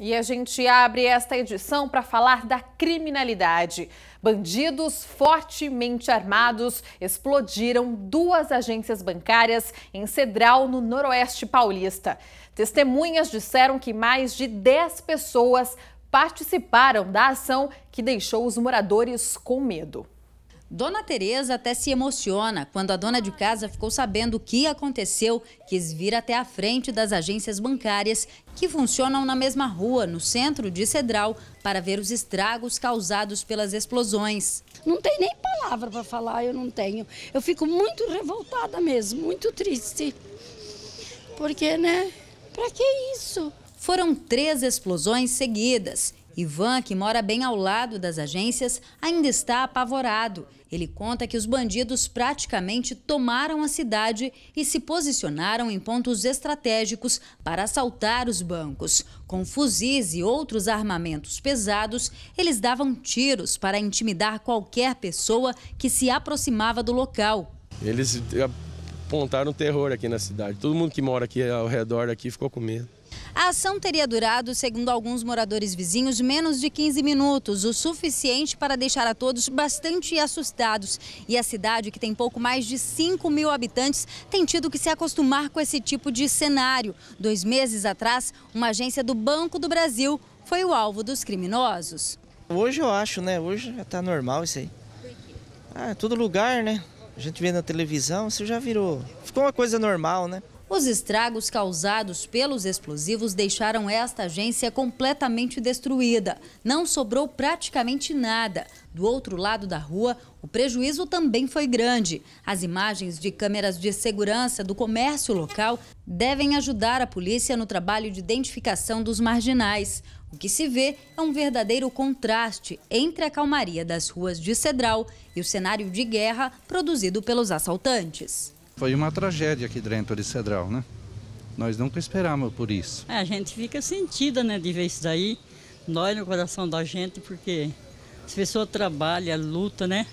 E a gente abre esta edição para falar da criminalidade. Bandidos fortemente armados explodiram duas agências bancárias em Cedral, no Noroeste Paulista. Testemunhas disseram que mais de 10 pessoas participaram da ação que deixou os moradores com medo. Dona Tereza até se emociona quando a dona de casa ficou sabendo o que aconteceu, quis vir até a frente das agências bancárias que funcionam na mesma rua, no centro de Cedral, para ver os estragos causados pelas explosões. Não tem nem palavra para falar, eu não tenho. Eu fico muito revoltada mesmo, muito triste. Porque, né? Para que isso? Foram três explosões seguidas Ivan, que mora bem ao lado das agências, ainda está apavorado. Ele conta que os bandidos praticamente tomaram a cidade e se posicionaram em pontos estratégicos para assaltar os bancos. Com fuzis e outros armamentos pesados, eles davam tiros para intimidar qualquer pessoa que se aproximava do local. Eles apontaram terror aqui na cidade. Todo mundo que mora aqui ao redor daqui ficou com medo. A ação teria durado, segundo alguns moradores vizinhos, menos de 15 minutos, o suficiente para deixar a todos bastante assustados. E a cidade, que tem pouco mais de 5 mil habitantes, tem tido que se acostumar com esse tipo de cenário. Dois meses atrás, uma agência do Banco do Brasil foi o alvo dos criminosos. Hoje eu acho, né? Hoje já está normal isso aí. Ah, todo lugar, né? A gente vê na televisão, isso já virou. Ficou uma coisa normal, né? Os estragos causados pelos explosivos deixaram esta agência completamente destruída. Não sobrou praticamente nada. Do outro lado da rua, o prejuízo também foi grande. As imagens de câmeras de segurança do comércio local devem ajudar a polícia no trabalho de identificação dos marginais. O que se vê é um verdadeiro contraste entre a calmaria das ruas de Cedral e o cenário de guerra produzido pelos assaltantes. Foi uma tragédia aqui dentro de Cedral, né? Nós nunca esperávamos por isso. É, a gente fica sentida, né, de ver isso daí. Dói no coração da gente, porque as pessoas trabalham, lutam, né?